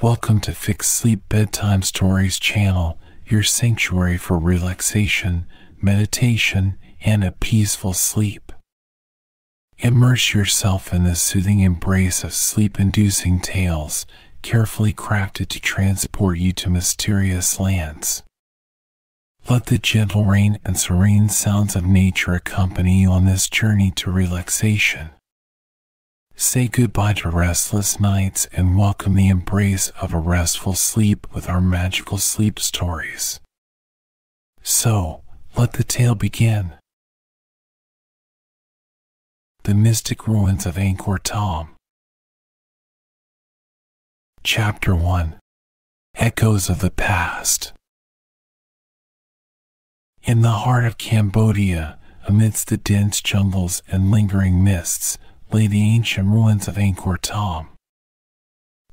Welcome to FixSleep Bedtime Stories channel, your sanctuary for relaxation, meditation, and a peaceful sleep. Immerse yourself in the soothing embrace of sleep inducing tales, carefully crafted to transport you to mysterious lands. Let the gentle rain and serene sounds of nature accompany you on this journey to relaxation. Say goodbye to restless nights and welcome the embrace of a restful sleep with our magical sleep stories. So, let the tale begin. The Mystic Ruins of Angkor Thom. Chapter 1 Echoes of the Past. In the heart of Cambodia, amidst the dense jungles and lingering mists, lay the ancient ruins of Angkor Thom.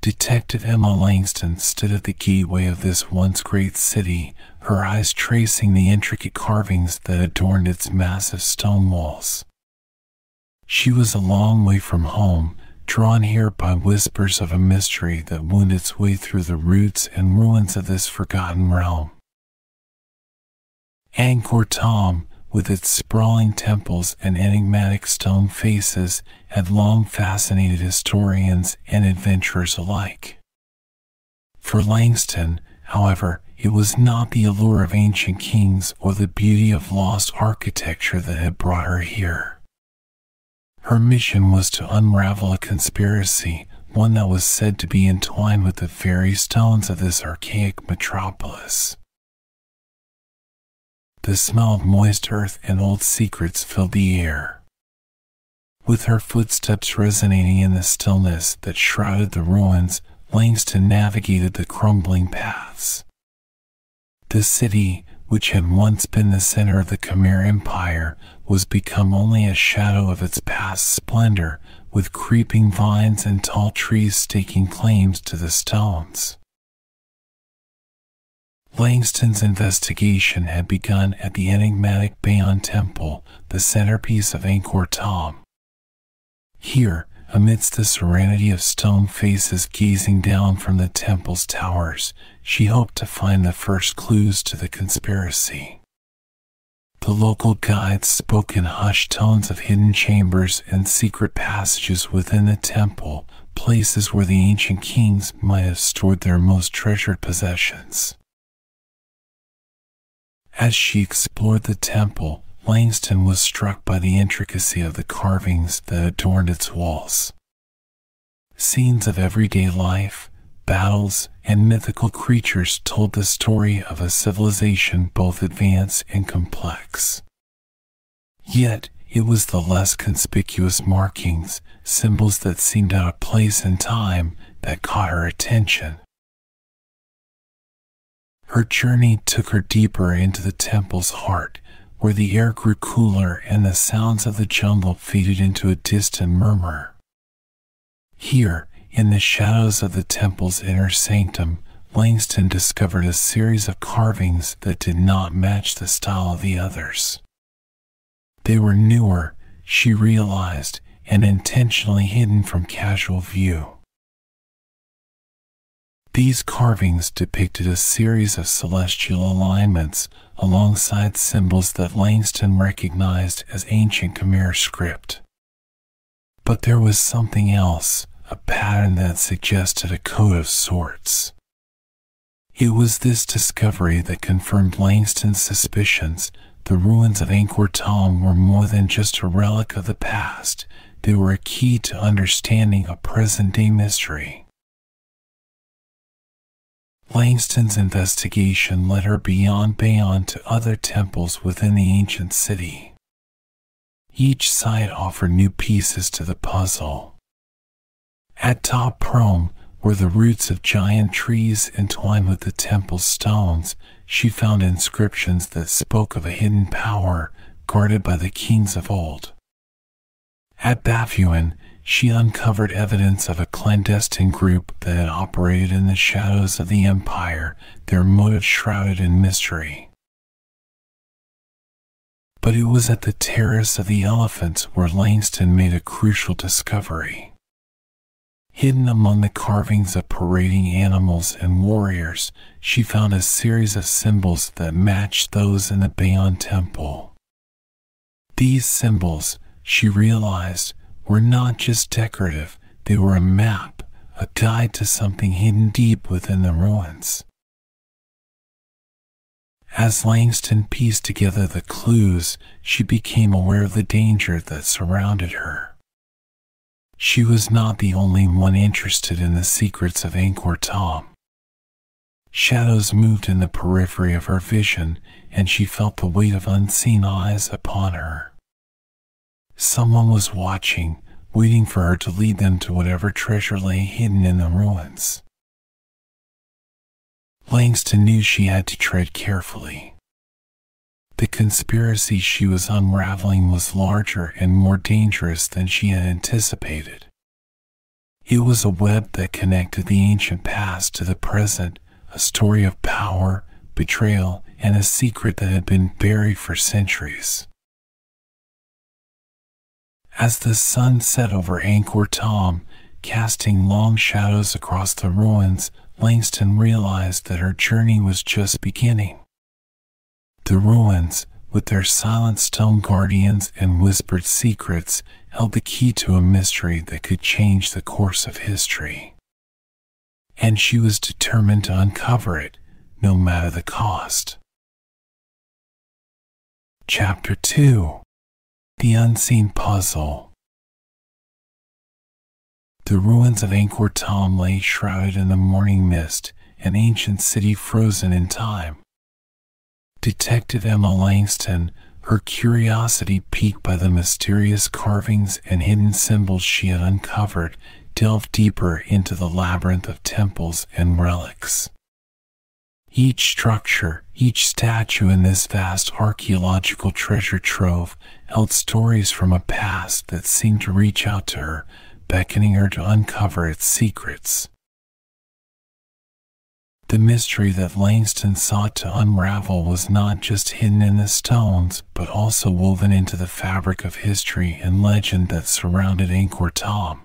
Detective Emma Langston stood at the gateway of this once great city, her eyes tracing the intricate carvings that adorned its massive stone walls. She was a long way from home, drawn here by whispers of a mystery that wound its way through the roots and ruins of this forgotten realm. Angkor Thom, with its sprawling temples and enigmatic stone faces, had long fascinated historians and adventurers alike. For Langston, however, it was not the allure of ancient kings or the beauty of lost architecture that had brought her here. Her mission was to unravel a conspiracy, one that was said to be entwined with the very stones of this archaic metropolis. The smell of moist earth and old secrets filled the air. With her footsteps resonating in the stillness that shrouded the ruins, Langston navigated the crumbling paths. The city, which had once been the center of the Khmer Empire, was become only a shadow of its past splendor, with creeping vines and tall trees staking claims to the stones. Langston's investigation had begun at the enigmatic Bayon Temple, the centerpiece of Angkor Thom. Here, amidst the serenity of stone faces gazing down from the temple's towers, she hoped to find the first clues to the conspiracy. The local guides spoke in hushed tones of hidden chambers and secret passages within the temple, places where the ancient kings might have stored their most treasured possessions. As she explored the temple, Langston was struck by the intricacy of the carvings that adorned its walls. Scenes of everyday life, battles, and mythical creatures told the story of a civilization both advanced and complex. Yet, it was the less conspicuous markings, symbols that seemed out of place in time, that caught her attention. Her journey took her deeper into the temple's heart, where the air grew cooler and the sounds of the jungle faded into a distant murmur. Here, in the shadows of the temple's inner sanctum, Langston discovered a series of carvings that did not match the style of the others. They were newer, she realized, and intentionally hidden from casual view. These carvings depicted a series of celestial alignments alongside symbols that Langston recognized as ancient Khmer script. But there was something else, a pattern that suggested a code of sorts. It was this discovery that confirmed Langston's suspicions. The ruins of Angkor Thom were more than just a relic of the past, they were a key to understanding a present day mystery. Langston's investigation led her beyond Bayon to other temples within the ancient city. Each site offered new pieces to the puzzle. At Ta Prohm, where the roots of giant trees entwined with the temple's stones, she found inscriptions that spoke of a hidden power guarded by the kings of old. At Baphuon, she uncovered evidence of a clandestine group that had operated in the shadows of the empire, their motive shrouded in mystery. But it was at the Terrace of the Elephants where Langston made a crucial discovery. Hidden among the carvings of parading animals and warriors, she found a series of symbols that matched those in the Bayon temple. These symbols, she realized, were not just decorative, they were a map, a guide to something hidden deep within the ruins. As Langston pieced together the clues, she became aware of the danger that surrounded her. She was not the only one interested in the secrets of Angkor Thom. Shadows moved in the periphery of her vision, and she felt the weight of unseen eyes upon her. Someone was watching, waiting for her to lead them to whatever treasure lay hidden in the ruins. Langston knew she had to tread carefully. The conspiracy she was unraveling was larger and more dangerous than she had anticipated. It was a web that connected the ancient past to the present, a story of power, betrayal, and a secret that had been buried for centuries. As the sun set over Angkor Thom, casting long shadows across the ruins, Langston realized that her journey was just beginning. The ruins, with their silent stone guardians and whispered secrets, held the key to a mystery that could change the course of history. And she was determined to uncover it, no matter the cost. Chapter 2 The Unseen Puzzle The ruins of Angkor Thom lay shrouded in the morning mist, an ancient city frozen in time. Detective Emma Langston, her curiosity piqued by the mysterious carvings and hidden symbols she had uncovered, delved deeper into the labyrinth of temples and relics. Each structure, each statue in this vast archaeological treasure trove held stories from a past that seemed to reach out to her, beckoning her to uncover its secrets. The mystery that Langston sought to unravel was not just hidden in the stones, but also woven into the fabric of history and legend that surrounded Angkor Thom.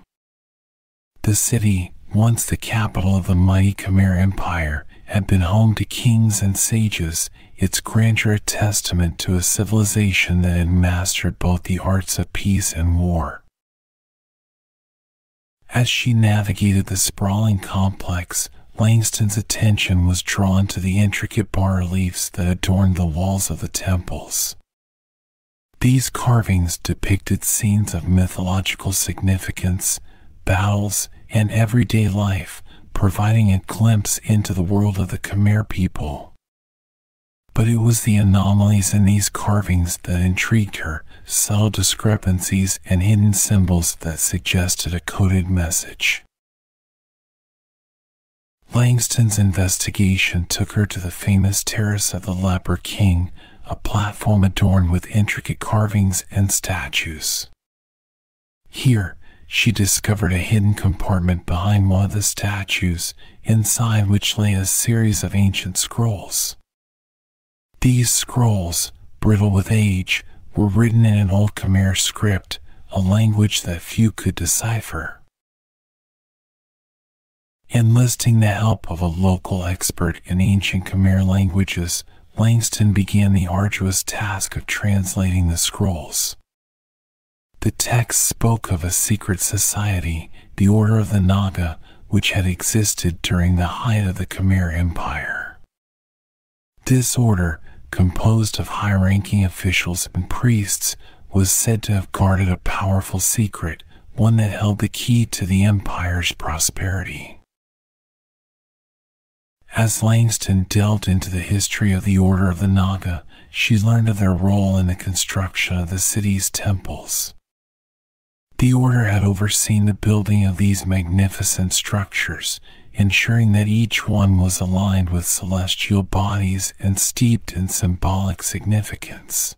The city, once the capital of the mighty Khmer Empire, had been home to kings and sages, its grandeur a testament to a civilization that had mastered both the arts of peace and war. As she navigated the sprawling complex, Langston's attention was drawn to the intricate bas reliefs that adorned the walls of the temples. These carvings depicted scenes of mythological significance, battles, and everyday life, providing a glimpse into the world of the Khmer people. But it was the anomalies in these carvings that intrigued her, subtle discrepancies and hidden symbols that suggested a coded message. Langston's investigation took her to the famous Terrace of the Leper King, a platform adorned with intricate carvings and statues. Here, she discovered a hidden compartment behind one of the statues, inside which lay a series of ancient scrolls. These scrolls, brittle with age, were written in an old Khmer script, a language that few could decipher. Enlisting the help of a local expert in ancient Khmer languages, Langston began the arduous task of translating the scrolls. The text spoke of a secret society, the Order of the Naga, which had existed during the height of the Khmer Empire. This order, composed of high ranking officials and priests, was said to have guarded a powerful secret, one that held the key to the empire's prosperity. As Langston delved into the history of the Order of the Naga, she learned of their role in the construction of the city's temples. The Order had overseen the building of these magnificent structures, ensuring that each one was aligned with celestial bodies and steeped in symbolic significance.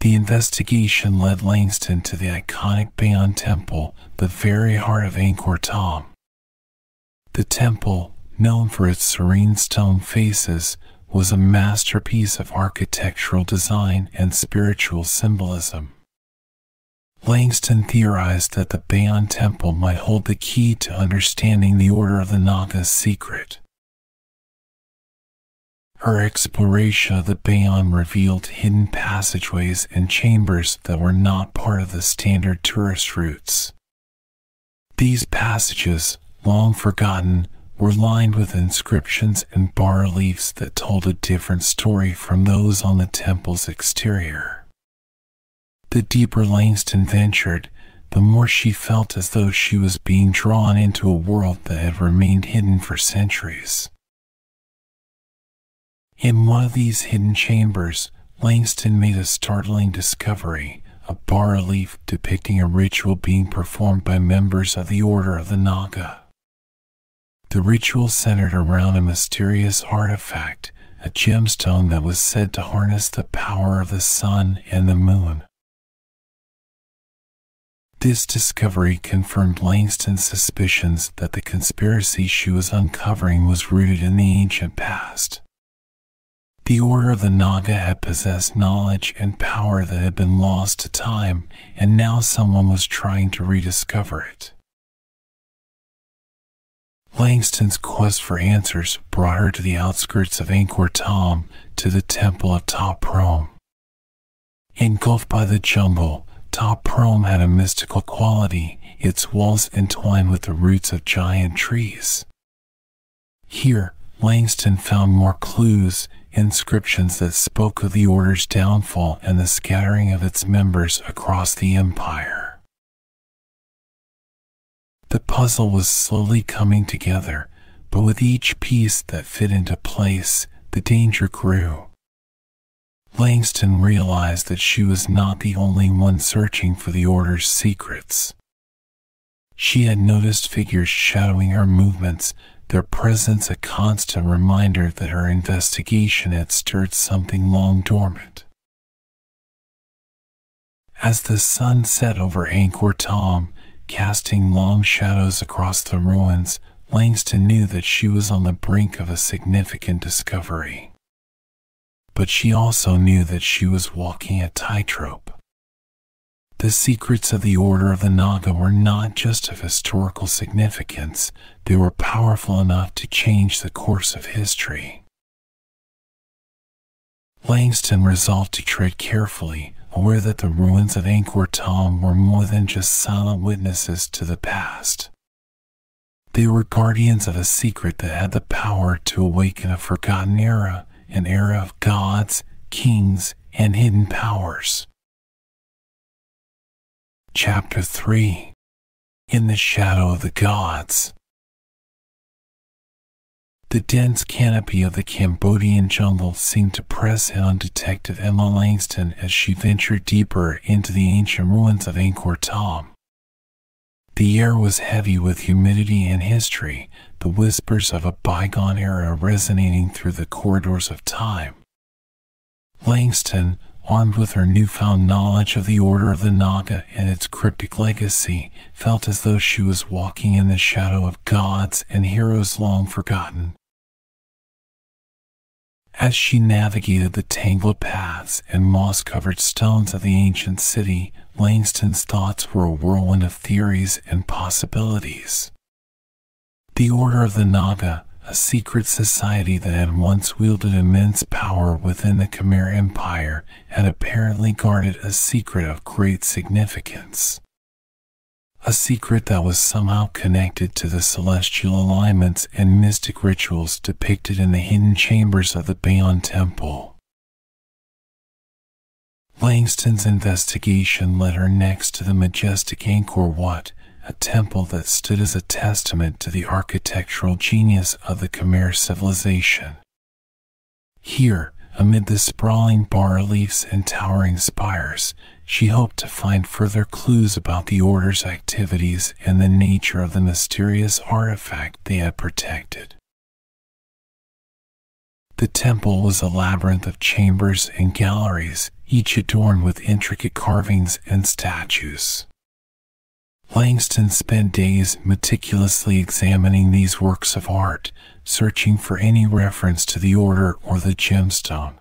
The investigation led Langston to the iconic Bayon Temple, the very heart of Angkor Thom. The temple, known for its serene stone faces, was a masterpiece of architectural design and spiritual symbolism. Langston theorized that the Bayon Temple might hold the key to understanding the Order of the Naga's secret. Her exploration of the Bayon revealed hidden passageways and chambers that were not part of the standard tourist routes. These passages, long forgotten, were lined with inscriptions and bas reliefs that told a different story from those on the temple's exterior. The deeper Langston ventured, the more she felt as though she was being drawn into a world that had remained hidden for centuries. In one of these hidden chambers, Langston made a startling discovery a bas relief depicting a ritual being performed by members of the Order of the Naga. The ritual centered around a mysterious artifact, a gemstone that was said to harness the power of the sun and the moon. This discovery confirmed Langston's suspicions that the conspiracy she was uncovering was rooted in the ancient past. The Order of the Naga had possessed knowledge and power that had been lost to time, and now someone was trying to rediscover it. Langston's quest for answers brought her to the outskirts of Angkor Thom, to the Temple of Ta Prohm. Engulfed by the jungle, Ta Prohm had a mystical quality, its walls entwined with the roots of giant trees. Here, Langston found more clues, inscriptions that spoke of the order's downfall and the scattering of its members across the empire. The puzzle was slowly coming together, but with each piece that fit into place, the danger grew. Langston realized that she was not the only one searching for the Order's secrets. She had noticed figures shadowing her movements, their presence a constant reminder that her investigation had stirred something long dormant. As the sun set over Angkor Thom, casting long shadows across the ruins, Langston knew that she was on the brink of a significant discovery. But she also knew that she was walking a tightrope. The secrets of the Order of the Naga were not just of historical significance, they were powerful enough to change the course of history. Langston resolved to tread carefully, aware that the ruins of Angkor Thom were more than just silent witnesses to the past. They were guardians of a secret that had the power to awaken a forgotten era, an era of gods, kings, and hidden powers. Chapter 3 In the Shadow of the Gods The dense canopy of the Cambodian jungle seemed to press in on Detective Emma Langston as she ventured deeper into the ancient ruins of Angkor Thom. The air was heavy with humidity and history, the whispers of a bygone era resonating through the corridors of time. Langston, armed with her newfound knowledge of the Order of the Naga and its cryptic legacy, felt as though she was walking in the shadow of gods and heroes long forgotten. As she navigated the tangled paths and moss covered stones of the ancient city, Langston's thoughts were a whirlwind of theories and possibilities. The Order of the Naga, a secret society that had once wielded immense power within the Khmer Empire, had apparently guarded a secret of great significance. A secret that was somehow connected to the celestial alignments and mystic rituals depicted in the hidden chambers of the Bayon Temple. Langston's investigation led her next to the majestic Angkor Wat, a temple that stood as a testament to the architectural genius of the Khmer civilization. Here, amid the sprawling bas reliefs and towering spires, she hoped to find further clues about the Order's activities and the nature of the mysterious artifact they had protected. The temple was a labyrinth of chambers and galleries, each adorned with intricate carvings and statues. Langston spent days meticulously examining these works of art, searching for any reference to the order or the gemstone.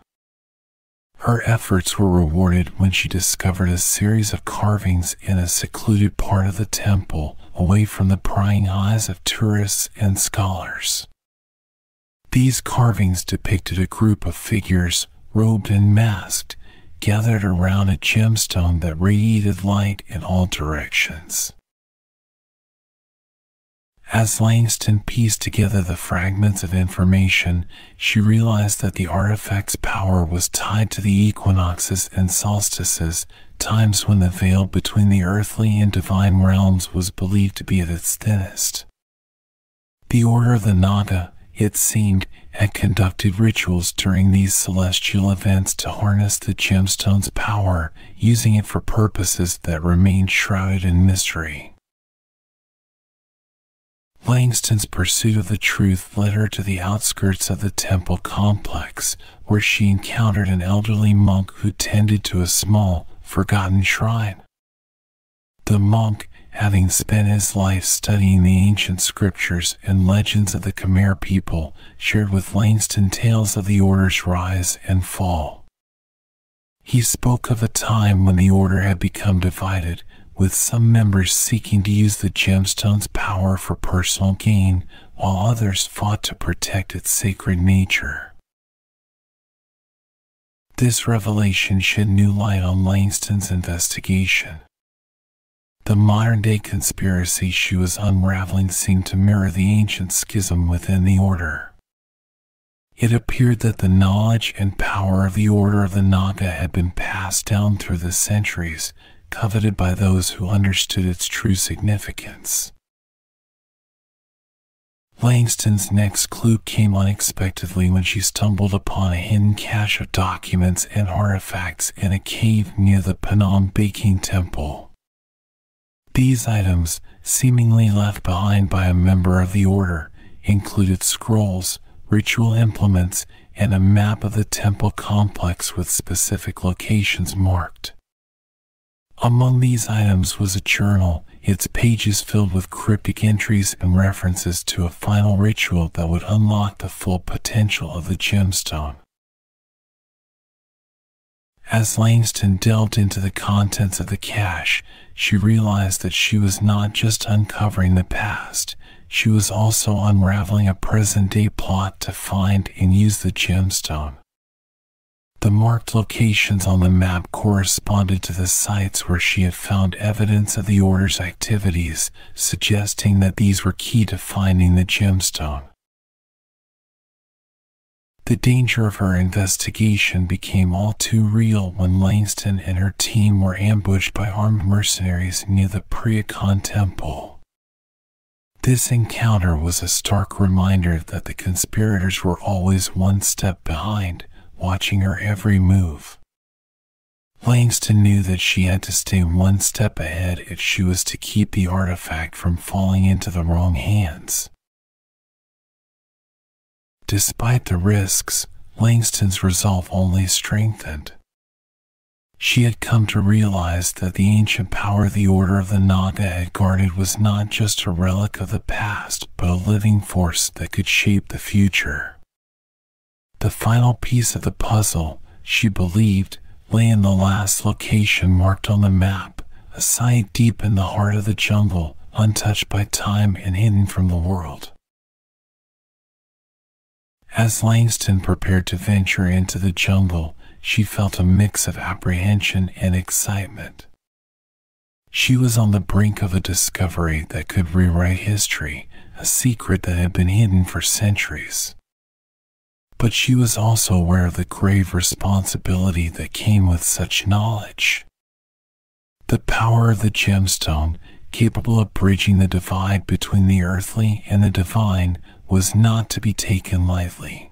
Her efforts were rewarded when she discovered a series of carvings in a secluded part of the temple, away from the prying eyes of tourists and scholars. These carvings depicted a group of figures, robed and masked, gathered around a gemstone that radiated light in all directions. As Langston pieced together the fragments of information, she realized that the artifact's power was tied to the equinoxes and solstices, times when the veil between the earthly and divine realms was believed to be at its thinnest. The Order of the Naga, it seemed, had conducted rituals during these celestial events to harness the gemstone's power, using it for purposes that remained shrouded in mystery. Langston's pursuit of the truth led her to the outskirts of the temple complex, where she encountered an elderly monk who tended to a small, forgotten shrine. The monk, having spent his life studying the ancient scriptures and legends of the Khmer people, shared with Langston tales of the order's rise and fall. He spoke of a time when the order had become divided, with some members seeking to use the gemstone's power for personal gain, while others fought to protect its sacred nature. This revelation shed new light on Langston's investigation. The modern day conspiracy she was unraveling seemed to mirror the ancient schism within the order. It appeared that the knowledge and power of the Order of the Naga had been passed down through the centuries, coveted by those who understood its true significance. Langston's next clue came unexpectedly when she stumbled upon a hidden cache of documents and artifacts in a cave near the Phnom Bakheng Temple. These items, seemingly left behind by a member of the order, included scrolls, ritual implements, and a map of the temple complex with specific locations marked. Among these items was a journal, its pages filled with cryptic entries and references to a final ritual that would unlock the full potential of the gemstone. As Langston delved into the contents of the cache, she realized that she was not just uncovering the past, she was also unraveling a present day plot to find and use the gemstone. The marked locations on the map corresponded to the sites where she had found evidence of the Order's activities, suggesting that these were key to finding the gemstone. The danger of her investigation became all too real when Langston and her team were ambushed by armed mercenaries near the Preah Khan Temple. This encounter was a stark reminder that the conspirators were always one step behind, watching her every move. Langston knew that she had to stay one step ahead if she was to keep the artifact from falling into the wrong hands. Despite the risks, Langston's resolve only strengthened. She had come to realize that the ancient power the Order of the Naga had guarded was not just a relic of the past, but a living force that could shape the future. The final piece of the puzzle, she believed, lay in the last location marked on the map, a site deep in the heart of the jungle, untouched by time and hidden from the world. As Langston prepared to venture into the jungle, she felt a mix of apprehension and excitement. She was on the brink of a discovery that could rewrite history, a secret that had been hidden for centuries but she was also aware of the grave responsibility that came with such knowledge. The power of the gemstone, capable of bridging the divide between the earthly and the divine, was not to be taken lightly.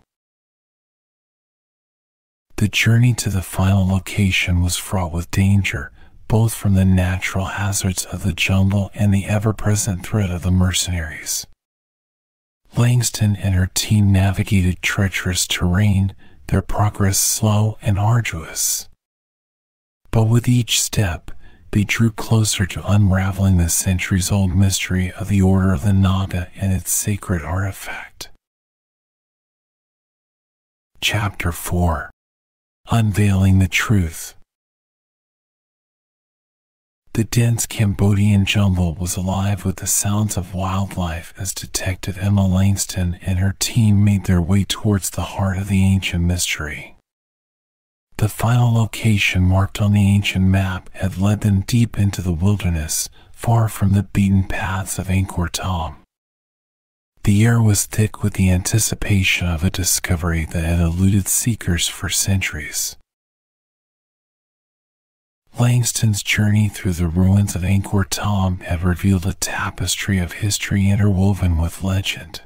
The journey to the final location was fraught with danger, both from the natural hazards of the jungle and the ever present threat of the mercenaries. Langston and her team navigated treacherous terrain, their progress slow and arduous. But with each step, they drew closer to unraveling the centuries old mystery of the Order of the Naga and its sacred artifact. Chapter 4 unveiling the truth. The dense Cambodian jungle was alive with the sounds of wildlife as Detective Emma Langston and her team made their way towards the heart of the ancient mystery. The final location marked on the ancient map had led them deep into the wilderness, far from the beaten paths of Angkor Thom. The air was thick with the anticipation of a discovery that had eluded seekers for centuries. Langston's journey through the ruins of Angkor Thom had revealed a tapestry of history interwoven with legend.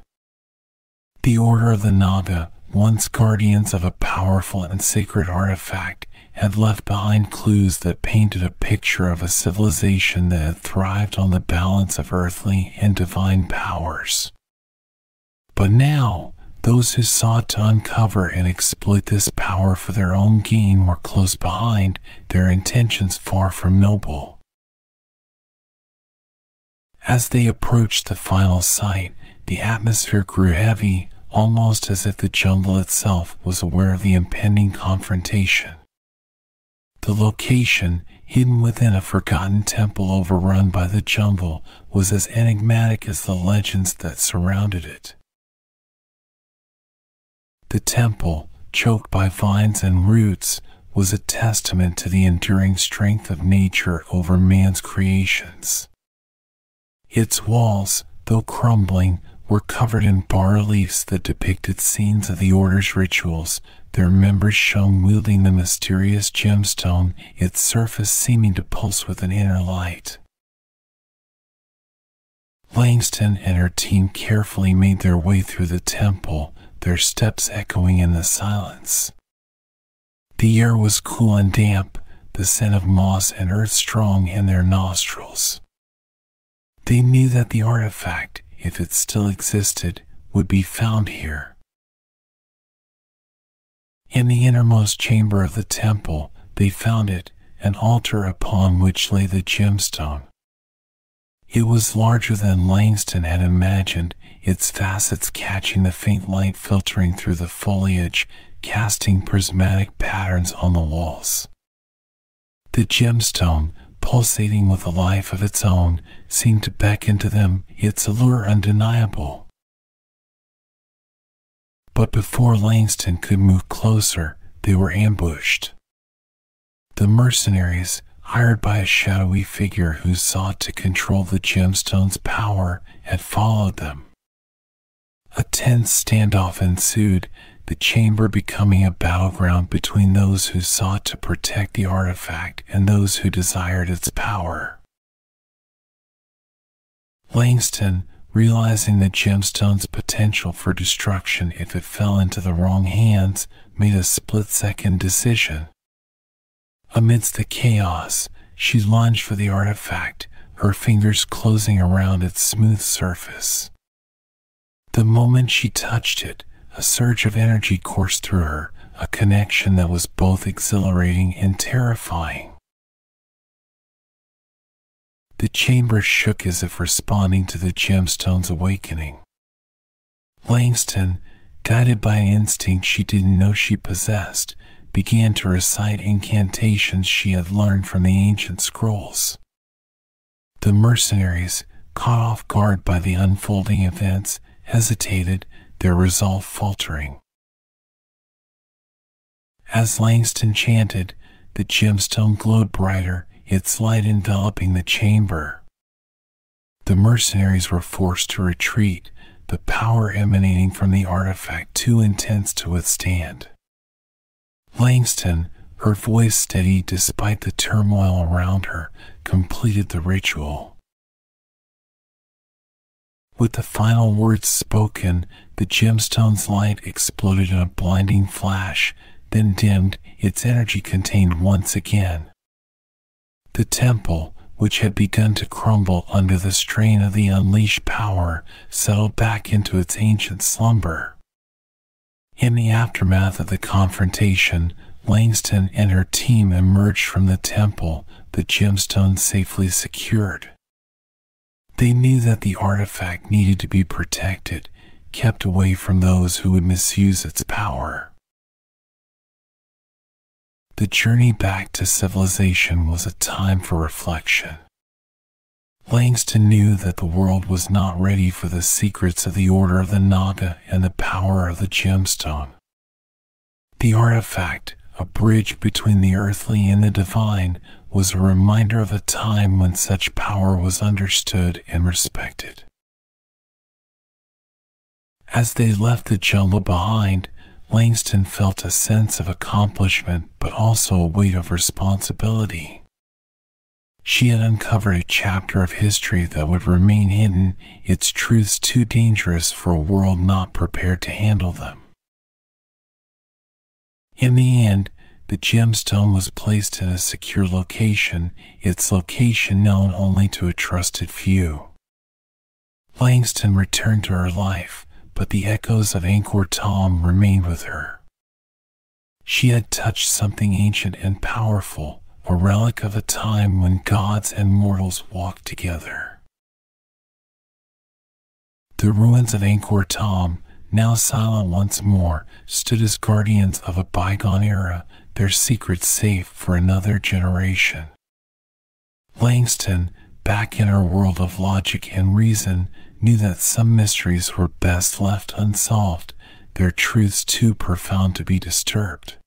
The Order of the Naga, once guardians of a powerful and sacred artifact, had left behind clues that painted a picture of a civilization that had thrived on the balance of earthly and divine powers. But now, those who sought to uncover and exploit this power for their own gain were close behind, their intentions far from noble. As they approached the final site, the atmosphere grew heavy, almost as if the jungle itself was aware of the impending confrontation. The location, hidden within a forgotten temple overrun by the jungle, was as enigmatic as the legends that surrounded it. The temple, choked by vines and roots, was a testament to the enduring strength of nature over man's creations. Its walls, though crumbling, were covered in bas reliefs that depicted scenes of the order's rituals, their members shown wielding the mysterious gemstone, its surface seeming to pulse with an inner light. Langston and her team carefully made their way through the temple, their steps echoing in the silence. The air was cool and damp, the scent of moss and earth strong in their nostrils. They knew that the artifact, if it still existed, would be found here. In the innermost chamber of the temple, they found it, an altar upon which lay the gemstone. It was larger than Langston had imagined, its facets catching the faint light filtering through the foliage, casting prismatic patterns on the walls. The gemstone, pulsating with a life of its own, seemed to beckon to them, its allure undeniable. But before Langston could move closer, they were ambushed. The mercenaries, hired by a shadowy figure who sought to control the gemstone's power, had followed them. A tense standoff ensued, the chamber becoming a battleground between those who sought to protect the artifact and those who desired its power. Langston, realizing the gemstone's potential for destruction if it fell into the wrong hands, made a split second decision. Amidst the chaos, she lunged for the artifact, her fingers closing around its smooth surface. The moment she touched it, a surge of energy coursed through her, a connection that was both exhilarating and terrifying. The chamber shook as if responding to the gemstone's awakening. Langston, guided by an instinct she didn't know she possessed, began to recite incantations she had learned from the ancient scrolls. The mercenaries, caught off guard by the unfolding events, hesitated, their resolve faltering. As Langston chanted, the gemstone glowed brighter, its light enveloping the chamber. The mercenaries were forced to retreat, the power emanating from the artifact too intense to withstand. Langston, her voice steady despite the turmoil around her, completed the ritual. With the final words spoken, the gemstone's light exploded in a blinding flash, then dimmed, its energy contained once again. The temple, which had begun to crumble under the strain of the unleashed power, settled back into its ancient slumber. In the aftermath of the confrontation, Langston and her team emerged from the temple, the gemstone safely secured. They knew that the artifact needed to be protected, kept away from those who would misuse its power. The journey back to civilization was a time for reflection. Langston knew that the world was not ready for the secrets of the Order of the Naga and the power of the gemstone. The artifact, a bridge between the earthly and the divine, was a reminder of a time when such power was understood and respected. As they left the jungle behind, Langston felt a sense of accomplishment but also a weight of responsibility. She had uncovered a chapter of history that would remain hidden, its truths too dangerous for a world not prepared to handle them. In the end, the gemstone was placed in a secure location, its location known only to a trusted few. Langston returned to her life, but the echoes of Angkor Thom remained with her. She had touched something ancient and powerful, a relic of a time when gods and mortals walked together. The ruins of Angkor Thom, now silent once more, stood as guardians of a bygone era, their secrets safe for another generation. Langston, back in her world of logic and reason, knew that some mysteries were best left unsolved, their truths too profound to be disturbed.